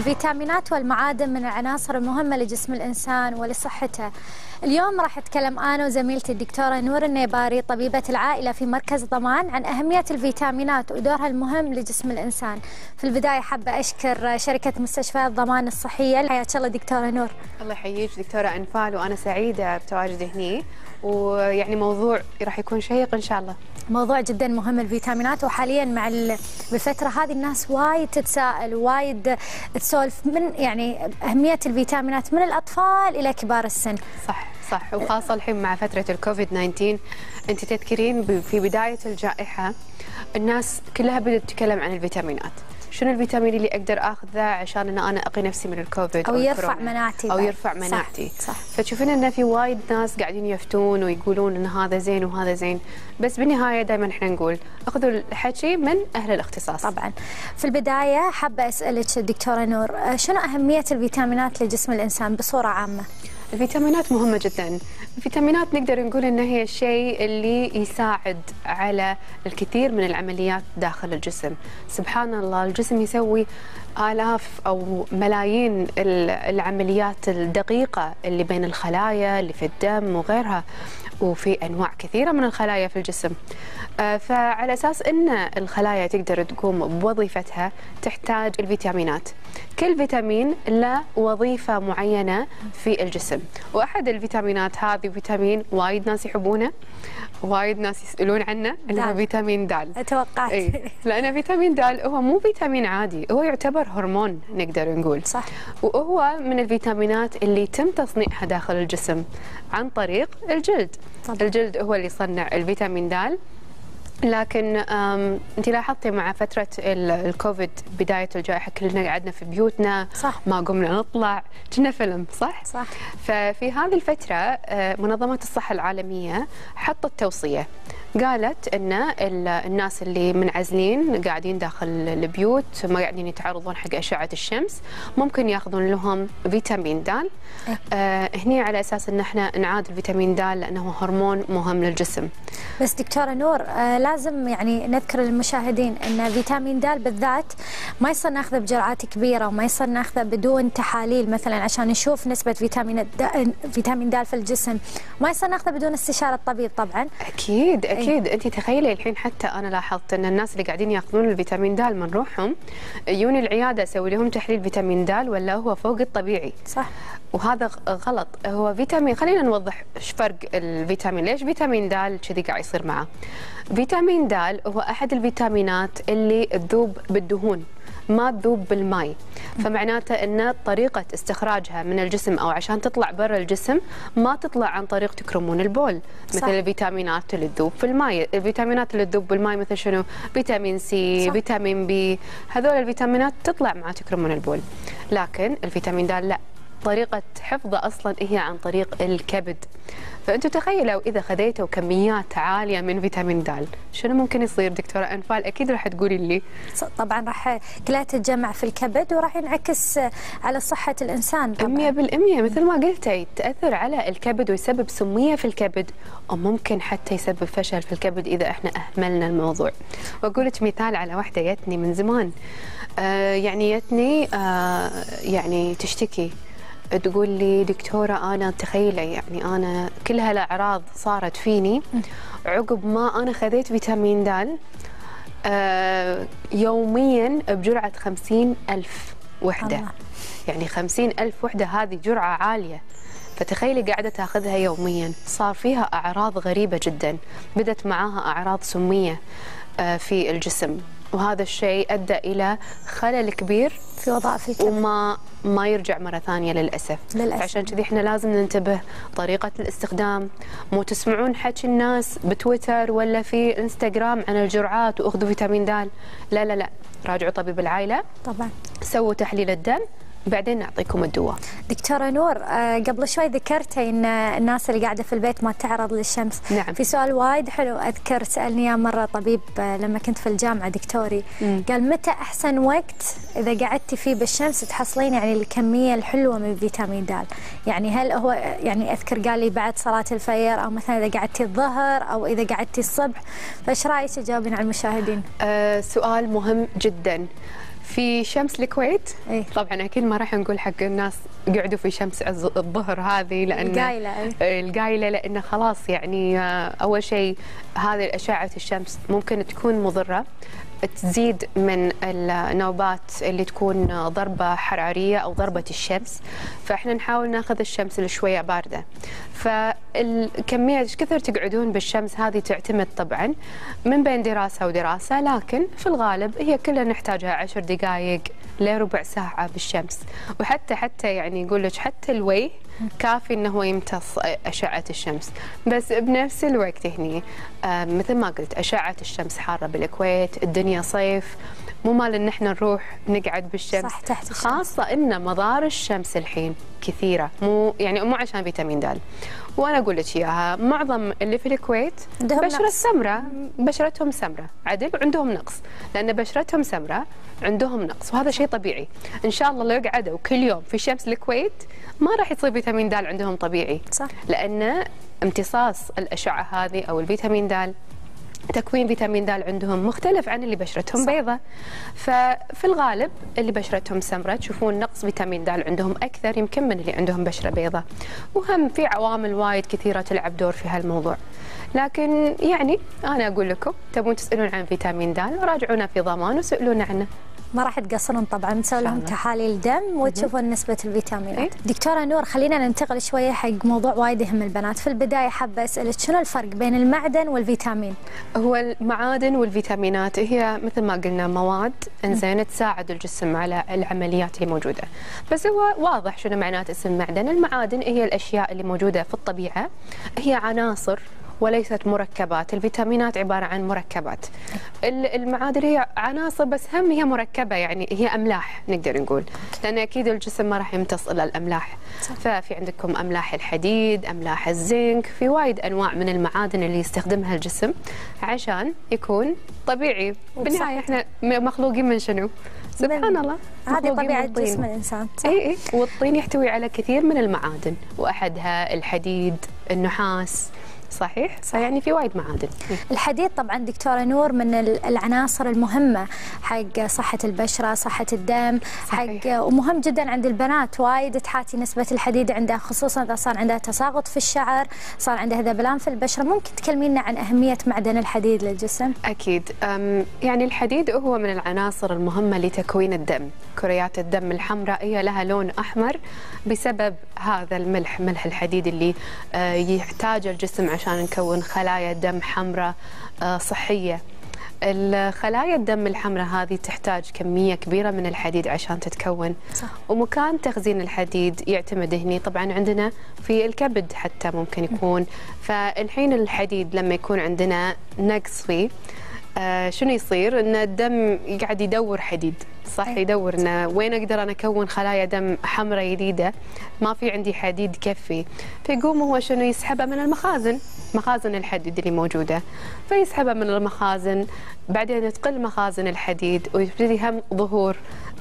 الفيتامينات والمعادن من العناصر المهمة لجسم الإنسان ولصحته. اليوم راح أتكلم أنا وزميلتي الدكتورة نور النيباري طبيبة العائلة في مركز ضمان عن أهمية الفيتامينات ودورها المهم لجسم الإنسان. في البداية حابة أشكر شركة مستشفيات ضمان الصحية. حياك الله دكتورة نور. الله يحييك دكتورة أنفال وأنا سعيدة بتواجدي هني. ويعني موضوع راح يكون شيق إن شاء الله. موضوع جدا مهم الفيتامينات. وحاليا مع بالفترة هذه الناس وايد تتساءل وايد تسولف من يعني أهمية الفيتامينات من الأطفال إلى كبار السن. صح صح. وخاصة الحين مع فترة الكوفيد 19 أنت تذكرين في بداية الجائحة الناس كلها بدأت تتكلم عن الفيتامينات. شنو الفيتامين اللي أقدر آخذه عشان إن أنا أقي نفسي من الكوفيد أو, أو يرفع مناعتي أو يرفع مناعتي. صح, صح. فتشوفين إن في وايد ناس قاعدين يفتون ويقولون إن هذا زين وهذا زين. بس بالنهاية دائما إحنا نقول أخذوا الحكي من أهل الاختصاص. طبعا. في البداية حابة أسألك دكتورة نور شنو أهمية الفيتامينات لجسم الإنسان بصورة عامة؟ الفيتامينات مهمة جدا. الفيتامينات نقدر نقول ان هي الشيء اللي يساعد على الكثير من العمليات داخل الجسم. سبحان الله الجسم يسوي آلاف أو ملايين العمليات الدقيقة اللي بين الخلايا اللي في الدم وغيرها وفي أنواع كثيرة من الخلايا في الجسم. فعلى أساس أن الخلايا تقدر تقوم بوظيفتها تحتاج الفيتامينات. كل فيتامين له وظيفة معينة في الجسم. وأحد الفيتامينات هذه فيتامين وايد ناس يحبونه وايد ناس يسألون عنه اللي هو فيتامين د توقعت إيه؟ لأن فيتامين د هو مو فيتامين عادي هو يعتبر هرمون نقدر نقول. صح. وهو من الفيتامينات اللي تم تصنيعها داخل الجسم عن طريق الجلد. طبعا. الجلد هو اللي يصنع الفيتامين د لكن انت لاحظتي مع فترة الكوفيد بداية الجائحة كلنا قعدنا في بيوتنا صح. ما قمنا نطلع كنا فيلم صح؟ صح. ففي هذه الفترة منظمة الصحة العالمية حطت توصية. قالت إن الناس اللي منعزلين قاعدين داخل البيوت ما قاعدين يتعرضون حق أشعة الشمس ممكن ياخذون لهم فيتامين د. إيه؟ آه هني على أساس إن إحنا نعاد الفيتامين د لأنه هرمون مهم للجسم. بس دكتورة نور آه لازم يعني نذكر للمشاهدين إن فيتامين د بالذات ما يصير ناخذه بجرعات كبيرة وما يصير ناخذه بدون تحاليل مثلا عشان نشوف نسبة فيتامين د فيتامين د في الجسم. ما يصير ناخذه بدون استشارة الطبيب طبعا. أكيد أكيد. أيه؟ انت تخيلي الحين حتى أنا لاحظت أن الناس اللي قاعدين يأخذون الفيتامين د من روحهم يجون العيادة أسوي لهم تحليل فيتامين د ولا هو فوق الطبيعي؟ صح. وهذا غلط. هو فيتامين خلينا نوضح إيش فرق الفيتامين ليش فيتامين د كذي قاعد يصير معه؟ فيتامين د هو أحد الفيتامينات اللي تذوب بالدهون. ما تذوب بالماء فمعناته إن طريقة استخراجها من الجسم أو عشان تطلع برا الجسم ما تطلع عن طريق تكرمون البول مثل صح. الفيتامينات اللي تذوب في الماء الفيتامينات اللي تذوب بالماء مثل شنو؟ فيتامين سي صح. فيتامين بي. هذول الفيتامينات تطلع مع تكرمون البول. لكن الفيتامين د لا. طريقة حفظه أصلا هي عن طريق الكبد. فأنتم تخيلوا إذا خذيتوا كميات عالية من فيتامين د. شنو ممكن يصير دكتورة أنفال؟ أكيد راح تقولي لي. طبعا راح كلها تتجمع في الكبد وراح ينعكس على صحة الإنسان طبعا. 100% مثل ما قلتي تأثر على الكبد ويسبب سمية في الكبد وممكن حتى يسبب فشل في الكبد إذا إحنا أهملنا الموضوع. وأقول لك مثال على واحدة جتني من زمان. آه يعني جتني آه يعني تشتكي. تقول لي دكتورة أنا تخيلي يعني أنا كل هالأعراض صارت فيني. عقب ما أنا خذيت فيتامين د آه يوميا بجرعة خمسين ألف وحدة. الله. يعني خمسين ألف وحدة هذه جرعة عالية. فتخيلي قاعدة تأخذها يوميا. صار فيها أعراض غريبة جدا. بدت معاها أعراض سمية آه في الجسم. وهذا الشيء أدى إلى خلل كبير في وظائف الكبد وما ما يرجع مرة ثانية للأسف. للأسف. عشان كذي إحنا لازم ننتبه طريقة الاستخدام. مو تسمعون حكي الناس بتويتر ولا في إنستغرام عن الجرعات وأخذوا فيتامين د. لا لا لا. راجعوا طبيب العائلة. طبعا. سووا تحليل الدم. بعدين نعطيكم الدواء. دكتورة نور قبل شوي ذكرتي إن الناس اللي قاعدة في البيت ما تعرض للشمس. نعم. في سؤال وايد حلو أذكر سألني إياه مرة طبيب لما كنت في الجامعة دكتوري. مم. قال متى أحسن وقت إذا قعدتي فيه بالشمس تحصلين يعني الكمية الحلوة من فيتامين د؟ يعني هل هو يعني أذكر قال لي بعد صلاة الفجر أو مثلا إذا قعدتي الظهر أو إذا قعدتي الصبح فإيش رأيك تجاوبين على المشاهدين؟ آه سؤال مهم جدا. في شمس الكويت إيه. طبعا أكيد ما راح نقول حق الناس قعدوا في شمس الظهر هذه لأن القايلة، إيه. القايلة لأن خلاص يعني آه، أول شيء هذه اشعه الشمس ممكن تكون مضرة تزيد من النوبات اللي تكون ضربة حرارية أو ضربة الشمس فإحنا نحاول ناخذ الشمس اللي شوية باردة فالكمية إيش كثر تقعدون بالشمس هذه تعتمد طبعا من بين دراسة ودراسة لكن في الغالب هي كلها نحتاجها عشر دقائق لربع ساعة بالشمس. وحتى حتى يعني يقول لك حتى الوجه كافي إنه هو يمتص أشعة الشمس. بس بنفس الوقت هني مثل ما قلت أشعة الشمس حارة بالكويت الدنيا صيف. مو مال إن إحنا نروح نقعد بالشمس. صح، تحت الشمس. خاصة إن مضار الشمس الحين كثيرة. مو يعني مو عشان فيتامين د. وأنا أقول لك إياها معظم اللي في الكويت نقص. سمراء بشرتهم سمراء عدل عندهم نقص لأن بشرتهم سمراء عندهم نقص وهذا شيء طبيعي إن شاء الله لو قعدوا كل يوم في شمس الكويت ما راح يصير فيتامين د عندهم طبيعي صح. لأن امتصاص الأشعة هذه أو الفيتامين د تكوين فيتامين د عندهم مختلف عن اللي بشرتهم بيضة. ففي الغالب اللي بشرتهم سمراء تشوفون نقص فيتامين د عندهم أكثر يمكن من اللي عندهم بشرة بيضة. وهم في عوامل وايد كثيرة تلعب دور في هالموضوع. لكن يعني أنا أقول لكم تبون تسألون عن فيتامين د راجعونا في ضمان وسألونا عنه. ما راح تقصرون طبعا نسوي لهم. تحاليل دم وتشوفون نسبة الفيتامينات. إيه. دكتورة نور خلينا ننتقل شوية حق موضوع وايد يهم البنات. في البداية حابة أسألك شنو الفرق بين المعدن والفيتامين؟ هو المعادن والفيتامينات هي مثل ما قلنا مواد إنزين تساعد الجسم على العمليات اللي موجودة. بس هو واضح شنو معنات اسم معدن المعادن هي الأشياء اللي موجودة في الطبيعة. هي عناصر وليست مركبات. الفيتامينات عبارة عن مركبات. ال- المعادن هي عناصر بس هم هي مركبة يعني هي أملاح نقدر نقول. لأن أكيد الجسم ما راح يمتص إلا الأملاح. ففي عندكم أملاح الحديد أملاح الزنك في وايد أنواع من المعادن اللي يستخدمها الجسم عشان يكون طبيعي. بالنهاية إحنا م- مخلوقين من شنو؟ سبحان الله. هذه طبيعة. جسم الإنسان. صح؟ اي اي والطين يحتوي على كثير من المعادن. وأحدها الحديد النحاس صحيح؟ يعني في وايد معادن. الحديد طبعا دكتورة نور من ال- العناصر المهمة حق صحة البشرة صحة الدم صحيح. حق ومهم جدا عند البنات. وايد تحاتي نسبة الحديد عندها خصوصا إذا صار عندها تساقط في الشعر صار عندها ذبلان في البشرة. ممكن تكلمينا عن أهمية معدن الحديد للجسم؟ أكيد. يعني الحديد هو من العناصر المهمة لتكوين الدم. كريات الدم الحمراء هي لها لون أحمر بسبب هذا الملح ملح الحديد اللي آه، يحتاجه الجسم عشان نكون خلايا دم حمراء آه، صحية. الخلايا الدم الحمراء هذه تحتاج كمية كبيرة من الحديد عشان تتكون. صح. ومكان تخزين الحديد يعتمد هني. طبعا عندنا في الكبد حتى ممكن يكون. فالحين الحديد لما يكون عندنا نقص فيه آه شنو يصير؟ إن الدم قاعد يدور حديد صح؟ أي. يدور انه وين أقدر أنا أكون خلايا دم حمراء جديده ما في عندي حديد كفي. فيقوم هو شنو؟ يسحبها من المخازن مخازن الحديد اللي موجودة. فيسحبها من المخازن بعدين تقل مخازن الحديد ويبتدي هم ظهور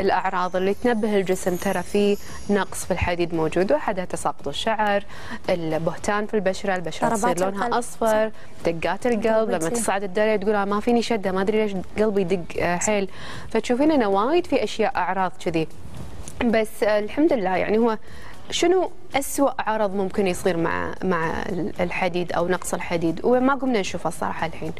الأعراض اللي تنبه الجسم ترى في نقص في الحديد موجود واحدها تساقط الشعر البهتان في البشرة البشرة ضربات تصير لونها القلب. أصفر دقات القلب لما. تصعد الدرجه تقول ما فيني شدة ما أدري ليش قلبي يدق آه، حيل فتشوفين إنه وايد في أشياء أعراض كذي بس آه، الحمد لله يعني هو شنو أسوأ عرض ممكن يصير مع مع الحديد أو نقص الحديد وما قمنا نشوفه الصراحة الحين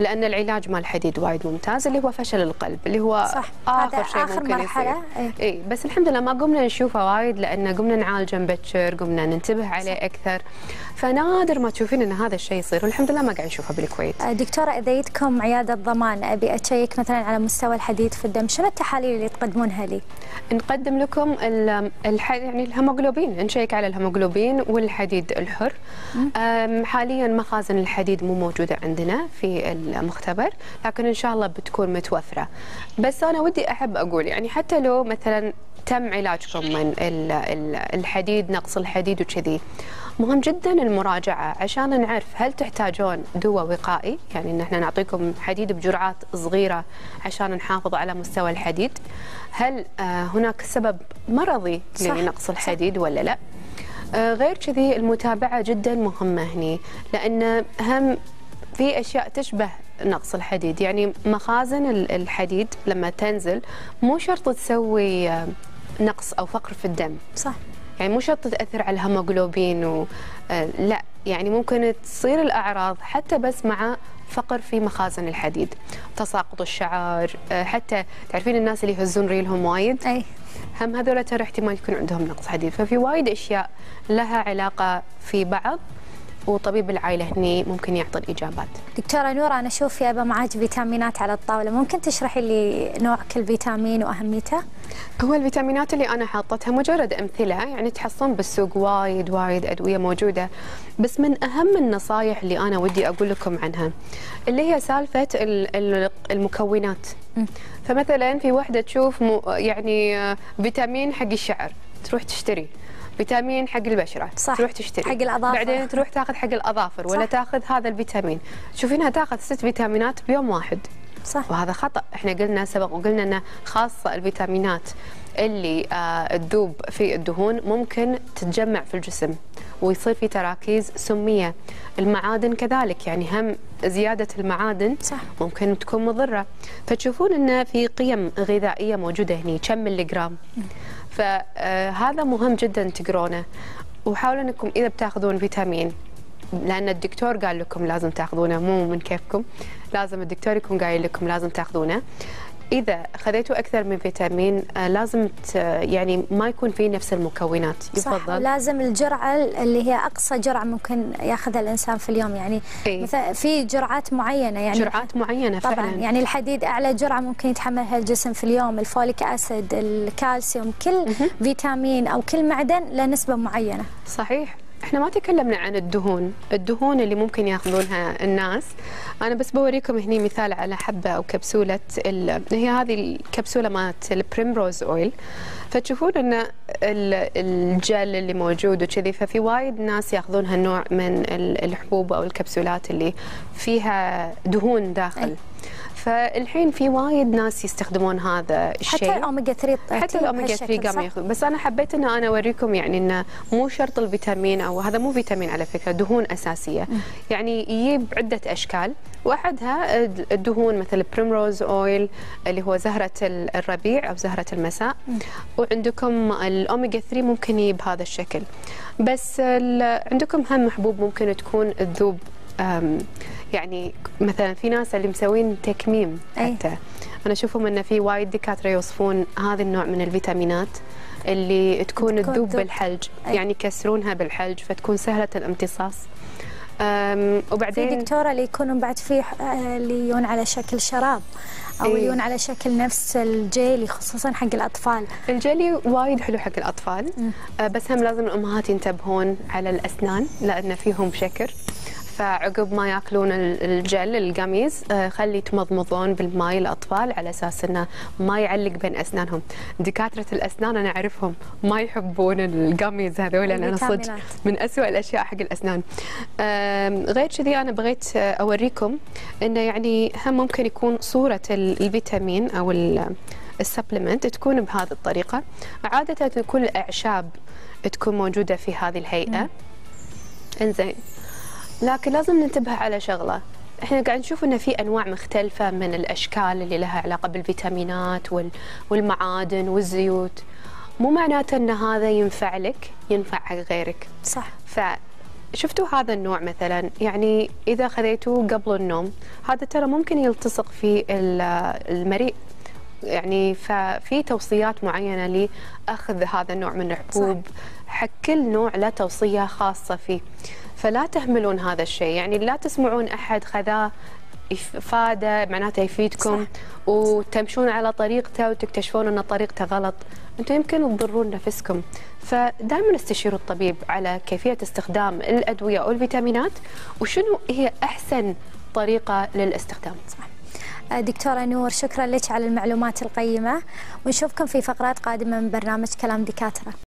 لأن العلاج مال الحديد وايد ممتاز اللي هو فشل القلب اللي هو صح. آخر شيء آخر ممكن مرحلة. يصير إيه. اي بس الحمد لله ما قمنا نشوفه وايد لأن قمنا نعالجه مبكر قمنا ننتبه عليه أكثر فنادر ما تشوفين إن هذا الشيء يصير والحمد لله ما قاعد نشوفه بالكويت دكتورة إذا جتكم عيادة ضمان أبي أتشيك مثلا على مستوى الحديد في الدم شنو التحاليل اللي تقدمونها لي؟ نقدم لكم الح... يعني الهيموغلوبين نشيك على الهيموغلوبين والحديد الحر حاليا مخازن الحديد مو موجودة عندنا في المختبر لكن إن شاء الله بتكون متوفرة. بس أنا ودي أحب أقول يعني حتى لو مثلا تم علاجكم من ال- ال- الحديد نقص الحديد وكذي مهم جدا المراجعة عشان نعرف هل تحتاجون دواء وقائي يعني إن إحنا نعطيكم حديد بجرعات صغيرة عشان نحافظ على مستوى الحديد هل آه هناك سبب مرضي لنقص الحديد ولا لا؟ آه غير كذي المتابعة جدا مهمة هني لأن هم في أشياء تشبه نقص الحديد. يعني مخازن الحديد لما تنزل مو شرط تسوي آه، نقص أو فقر في الدم. صح. يعني مو شرط تأثر على الهيموغلوبين و آه، لا. يعني ممكن تصير الأعراض حتى بس مع فقر في مخازن الحديد. تساقط الشعر آه، حتى تعرفين الناس اللي يهزون ريلهم وايد؟ أي. هم هذول ترى احتمال يكون عندهم نقص حديد. ففي وايد أشياء لها علاقة في بعض. وطبيب العائلة هني ممكن يعطي الإجابات. دكتورة نور أنا أشوف في أبا معاك فيتامينات على الطاولة ممكن تشرحي لي نوع كل فيتامين وأهميته؟ هو الفيتامينات اللي أنا حاطتها مجرد أمثلة يعني تحصلون بالسوق وايد وايد أدوية موجودة بس من أهم النصائح اللي أنا ودي أقول لكم عنها اللي هي سالفة ال- ال- المكونات. فمثلا في واحدة تشوف يعني فيتامين حق الشعر تروح تشتري فيتامين حق البشرة. صح. تروح تشتري. حق الأظافر. بعدين تروح تاخذ حق الأظافر ولا صح. تاخذ هذا الفيتامين. تشوفينها تاخذ ست فيتامينات بيوم واحد. صح. وهذا خطأ. إحنا قلنا سبق وقلنا إن خاصة الفيتامينات اللي آه تذوب في الدهون ممكن تتجمع في الجسم ويصير في تراكيز سمية. المعادن كذلك يعني هم زيادة المعادن صح. ممكن تكون مضرة. فتشوفون إن في قيم غذائية موجودة هنا كم ملي جرام؟ فهذا مهم جدا تقرونه. وحاولوا إنكم إذا بتاخذون فيتامين لأن الدكتور قال لكم لازم تاخذونه مو من كيفكم لازم الدكتور يكون قايل لكم لازم تاخذونه. إذا خذيتوا أكثر من فيتامين آه، لازم يعني ما يكون فيه نفس المكونات. صح يفضل. ولازم الجرعة اللي هي أقصى جرعة ممكن ياخذها الإنسان في اليوم. يعني إيه. مثلا في جرعات معينة يعني جرعات معينة طبعا فعلا. يعني الحديد أعلى جرعة ممكن يتحملها الجسم في اليوم. الفوليك أسيد الكالسيوم كل فيتامين أو كل معدن له نسبة معينة. صحيح. إحنا ما تكلمنا عن الدهون الدهون اللي ممكن ياخذونها الناس أنا بس بوريكم هني مثال على حبة أو كبسولة ال... هي هذه الكبسولة مالت ال primrose oil فتشوفون إن ال- الجل اللي موجود وكذي ففي وايد ناس ياخذون هالنوع من ال- الحبوب أو الكبسولات اللي فيها دهون داخل أي. فالحين في وايد ناس يستخدمون هذا الشيء. حتى الأوميجا 3 حتى الأوميجا 3 قام ياخذ. بس أنا حبيت إن أنا أوريكم يعني إنه مو شرط الفيتامين أو هذا مو فيتامين على فكرة دهون أساسية. يعني يجيب عدة أشكال. واحدها الدهون مثل primrose oil اللي هو زهرة ال- الربيع أو زهرة المساء. وعندكم الأوميجا 3 ممكن يجيب بهذا الشكل. بس عندكم هم حبوب ممكن تكون تذوب أم، يعني مثلا في ناس اللي مسوين تكميم أي. حتى أنا أشوفهم إن في وايد دكاترة يوصفون هذا النوع من الفيتامينات اللي تكون تذوب. بالحلج أي. يعني يكسرونها بالحلج فتكون سهلة الامتصاص أم، في وبعدين دكتورة اللي يكونون بعد في آه، اللي يجون على شكل شراب أو إيه. يجون على شكل نفس الجيلي خصوصا حق الأطفال الجلي وايد حلو حق الأطفال أه، بس هم لازم الأمهات ينتبهون على الأسنان لأن فيهم شكر فعقب ما ياكلون ال- الجل القميز أه، خلي تمضمضون بالماي الأطفال على أساس إنه ما يعلق بين أسنانهم. دكاترة الأسنان أنا أعرفهم ما يحبون القميز هذول لأن أنا صدق. من أسوأ الأشياء حق الأسنان. غير كذي أنا بغيت أوريكم إنه يعني هم ممكن يكون صورة ال- الفيتامين أو ال- السبلمنت تكون بهذه الطريقة. عادة كل الأعشاب تكون موجودة في هذه الهيئة. إنزين. لكن لازم ننتبه على شغلة. إحنا قاعد نشوف إنه في أنواع مختلفة من الأشكال اللي لها علاقة بالفيتامينات وال- والمعادن والزيوت. مو معناته إن هذا ينفع لك ينفع حق غيرك. صح. فشفتوا هذا النوع مثلا؟ يعني إذا خذيتوه قبل النوم هذا ترى ممكن يلتصق في ال- المريء. يعني ففي توصيات معينة لأخذ هذا النوع من الحبوب. حق كل نوع له توصية خاصة فيه. فلا تهملون هذا الشيء. يعني لا تسمعون أحد خذاه فاده معناته يفيدكم صح. وتمشون على طريقته وتكتشفون أن طريقته غلط. أنتم يمكن تضرون نفسكم. فدائما استشيروا الطبيب على كيفية استخدام الأدوية أو الفيتامينات وشنو هي أحسن طريقة للاستخدام. آه، دكتورة نور شكرا لك على المعلومات القيمة. ونشوفكم في فقرات قادمة من برنامج كلام دكاترة.